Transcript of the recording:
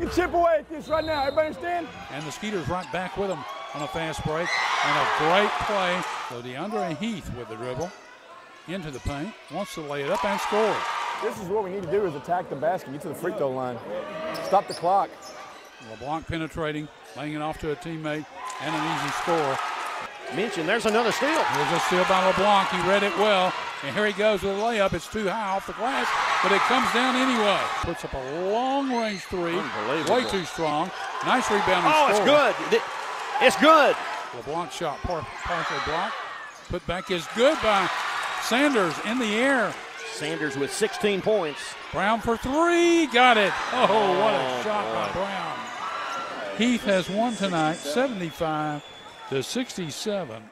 We can chip away at this right now. Everybody understand? And the Skeeters right back with them on a fast break. And a great play. So DeAndre Heath with the dribble into the paint. Wants to lay it up and score. This is what we need to do is attack the basket, get to the free throw line. Stop the clock. LeBlanc penetrating, laying it off to a teammate, and an easy score. Mention, there's another steal. There's a steal by LeBlanc. He read it well. And here he goes with a layup. It's too high off the glass, but it comes down anyway. Puts up a long range three. Unbelievable. Way too strong. Nice rebound. Oh, it's good. It's good. LeBlanc shot par- partially blocked. Put back is good by Sanders in the air. Sanders with 16 points. Brown for three. Got it. Oh, what a Oh, shot by. Brown. Heath has won tonight 75 to 67.